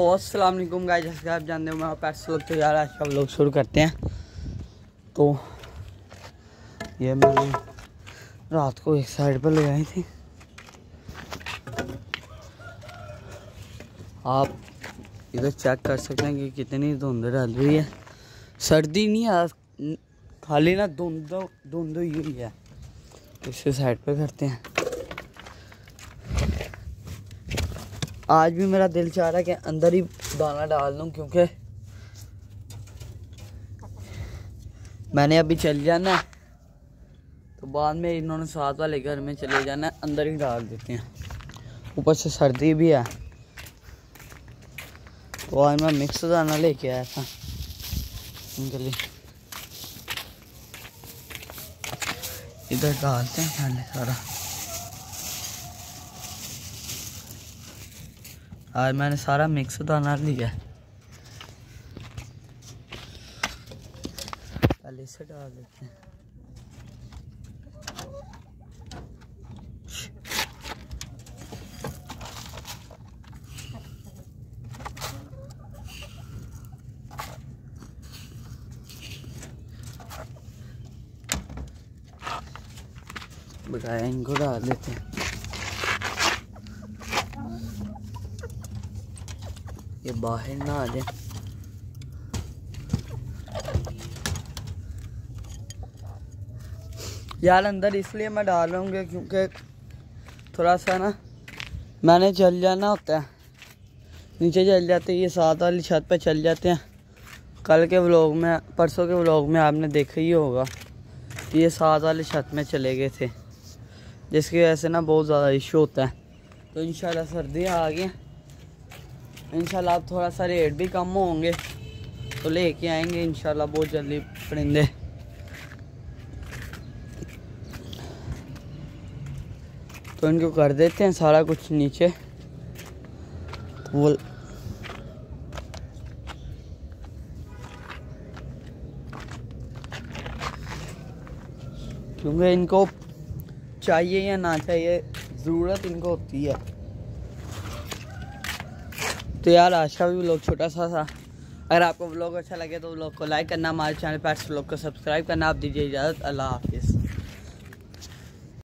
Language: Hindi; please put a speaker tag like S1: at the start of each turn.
S1: तो अस्सलाम वालेकुम गाइस, जैसे आप जानते हो, मैं पैस लोग तो यार आज सब लोग शुरू करते हैं। तो ये मैंने रात को एक साइड पर लगाई थी। आप इधर चेक कर सकते हैं कि कितनी धुंध डाल रही है। सर्दी नहीं है, खाली ना धुंध धुंध हुई हुई है इसे साइड पर करते हैं। आज भी मेरा दिल चाह रहा है कि अंदर ही दाना डाल दूँ, क्योंकि मैंने अभी चल जाना तो बाद में इन्होंने साथ वाले घर में चले जाना है, अंदर ही डाल देते हैं। ऊपर से सर्दी भी है। तो आज मैं मिक्स दाना लेके आया था। उनके लिए। इधर डालते हैं पहले सारा। आज मैंने सारा मिक्स दाना लिया पहले इसे डाल देते हैं। बताया इनको डाल देते हैं। ये बाहर ना आ जाए। यार, अंदर इसलिए मैं डाल रहा हूँ क्योंकि थोड़ा सा ना मैंने चल जाना होता है। नीचे चल जाते ये साथ वाली छत पे चल जाते हैं। कल के व्लॉग में, परसों के व्लॉग में आपने देखा ही होगा कि ये साथ वाली छत में चले गए थे, जिसकी वजह से ना बहुत ज़्यादा इशू होता है। तो इन सर्दियाँ आ गई इंशाल्लाह अब थोड़ा सा रेट भी कम होंगे तो लेके आएँगे इंशाल्लाह बहुत जल्दी परिंदे। तो इनको कर देते हैं सारा कुछ नीचे। वो क्योंकि इनको चाहिए या ना चाहिए, ज़रूरत इनको होती है। तो यार आज का भी व्लॉग छोटा सा था। अगर आपको ब्लॉग अच्छा लगे तो व्लॉग को लाइक करना, हमारे चैनल पर व्लॉग को सब्सक्राइब करना। आप दीजिए इजाज़त, अल्लाह हाफिज़।